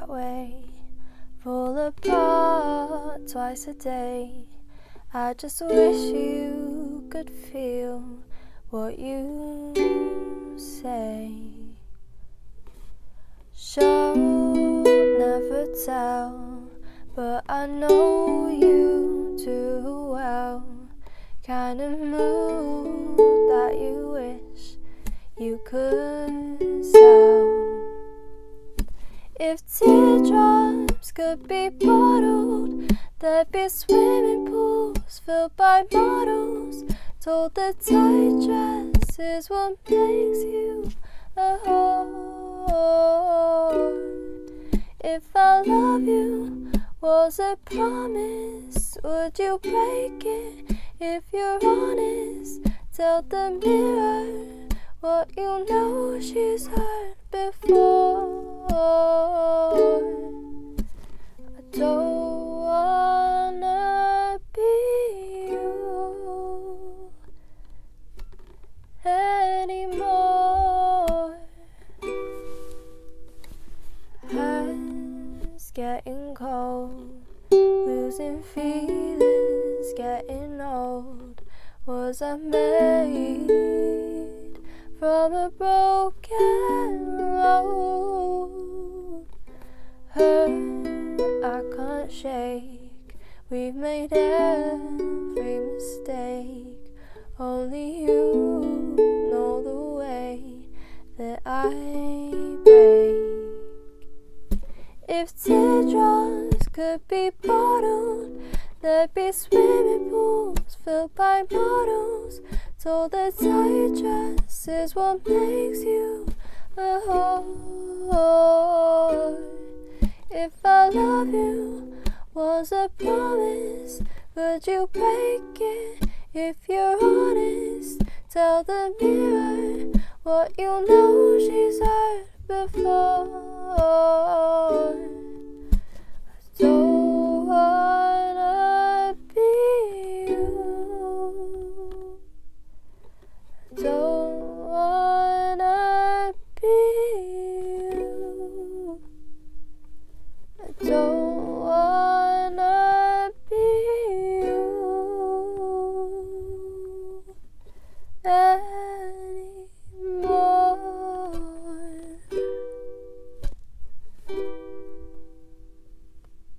that way. Fall apart twice a day. I just wish you could feel what you say. Show never tell, but I know you too well. Kind of mood that you wish you could If teardrops could be bottled, there'd be swimming pools filled by models. Told the tight dress is what makes you a whore. If I love you was a promise, would you break it? If you're honest, tell the mirror what you know she's heard before. Getting cold, losing feelings, getting old. Was I made from a broken road? Hurt I can't shake. We've made every mistake. Only you If teardrops could be bottled, there'd be swimming pools filled by models. Told the tight dress is what makes you a whore. If I love you was a promise, would you break it? If you're honest, tell the mirror what you know she's heard before. you.